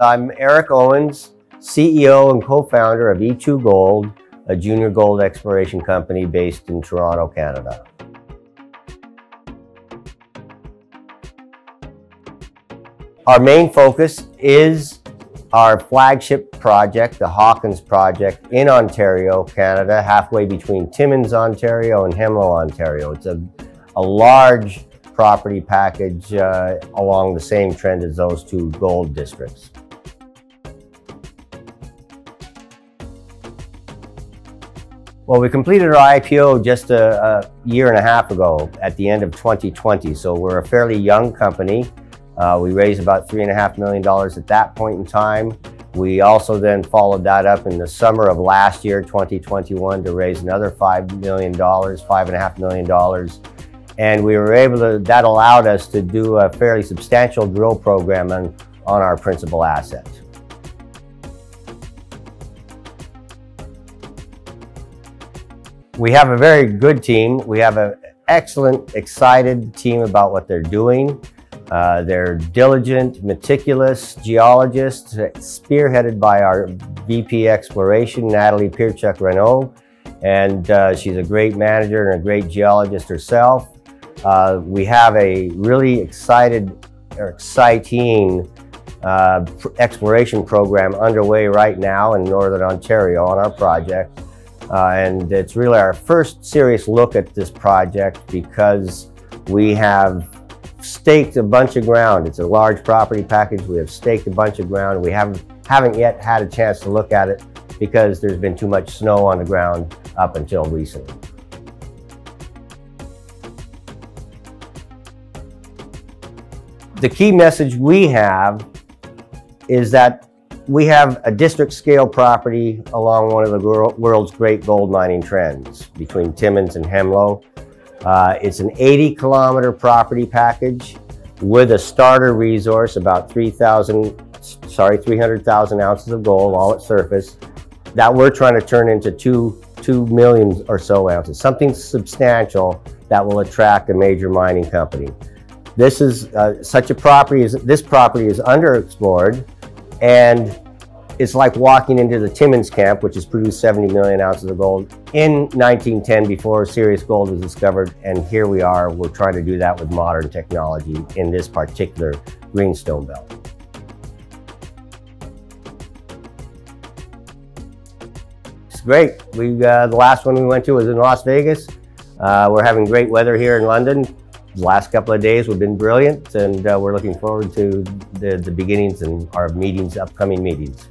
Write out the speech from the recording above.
I'm Eric Owens, CEO and co-founder of E2 Gold, a junior gold exploration company based in Toronto, Canada. Our main focus is our flagship project, the Hawkins Project in Ontario, Canada, halfway between Timmins, Ontario and Hemlo, Ontario. It's a, a large property package uh, along the same trend as those two gold districts. Well, we completed our IPO just a, a, year and a half ago at the end of 2020. So we're a fairly young company. Uh, we raised about $3.5 million at that point in time. We also then followed that up in the summer of last year, 2021, to raise another $5 million, $5.5 million. And we were able to, that allowed us to do a fairly substantial drill program on, on our principal asset. We have a very good team. We have an excellent, excited team about what they're doing. Uh, they're diligent, meticulous geologists, spearheaded by our VP Exploration, Natalie Pietrzak-Renaud. And uh, she's a great manager and a great geologist herself. Uh, we have a really excited or exciting uh, exploration program underway right now in Northern Ontario on our project. Uh, and it's really our first serious look at this project because we have staked a bunch of ground. It's a large property package. We have staked a bunch of ground. We haven't, haven't yet had a chance to look at it because there's been too much snow on the ground up until recently. The key message we have is that we have a district scale property along one of the world's great gold mining trends between Timmins and Hemlo. Uh, it's an 80 kilometer property package with a starter resource, about 3,000, sorry, 300,000 ounces of gold all at surface that we're trying to turn into two, two million or so ounces, something substantial that will attract a major mining company. This is uh, such a property, is, this property is underexplored and it's like walking into the Timmins camp, which has produced 70 million ounces of gold in 1910 before serious gold was discovered. And here we are, we're trying to do that with modern technology in this particular greenstone belt. It's great. We, uh, the last one we went to was in Las Vegas. Uh, we're having great weather here in London the last couple of days have been brilliant and uh, we're looking forward to the, the beginnings and our meetings, upcoming meetings.